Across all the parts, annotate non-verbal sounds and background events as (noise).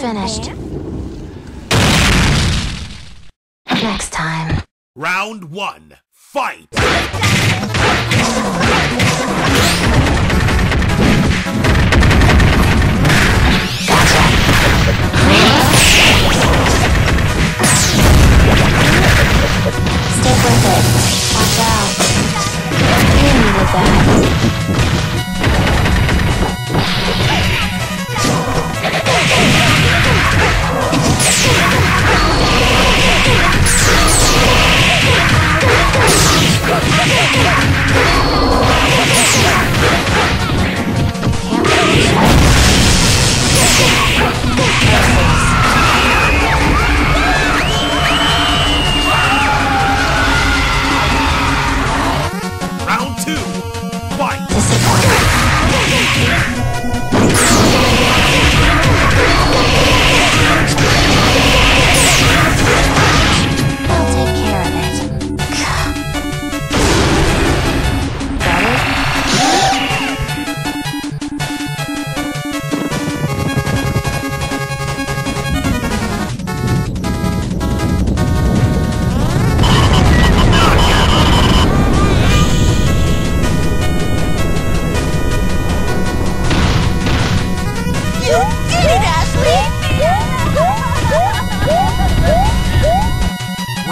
finished. Next time. Round one, fight! (laughs)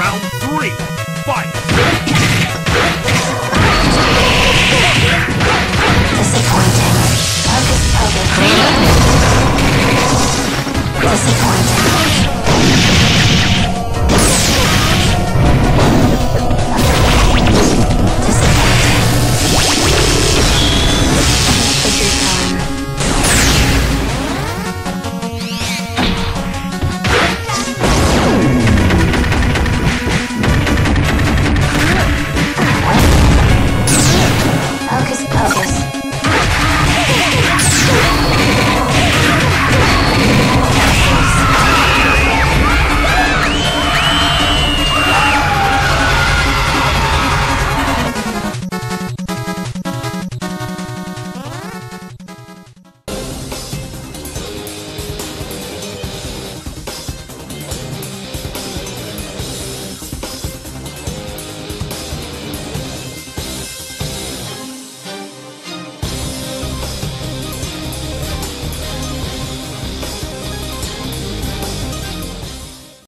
Round three, fight!